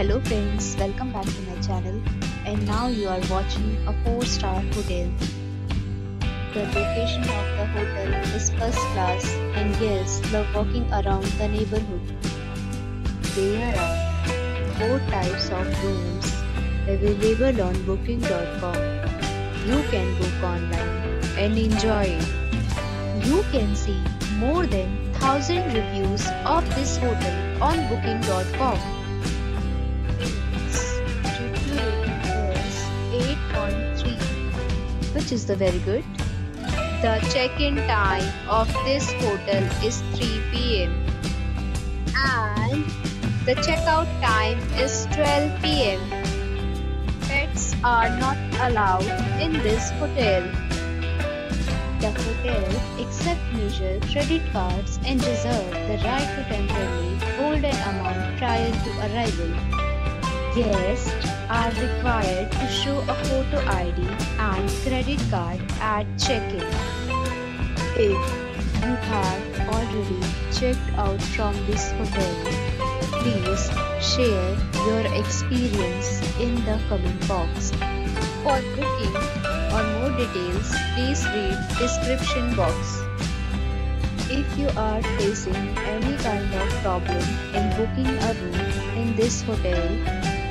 Hello friends, welcome back to my channel and now you are watching a 4 star hotel. The location of the hotel is first class and guests love walking around the neighborhood. There are 4 types of rooms available on booking.com. You can book online and enjoy it. You can see more than 1000 reviews of this hotel on booking.com. which is the very good. The check-in time of this hotel is 3 pm and the checkout time is 12 pm. Pets are not allowed in this hotel. The hotel accepts major credit cards and reserve the right to temporarily hold an amount prior to arrival. Guests are required to show a photo ID and credit card at check-in. If you have already checked out from this hotel, please share your experience in the comment box. For booking or more details, please read description box. If you are facing any kind of problem in booking a room in this hotel,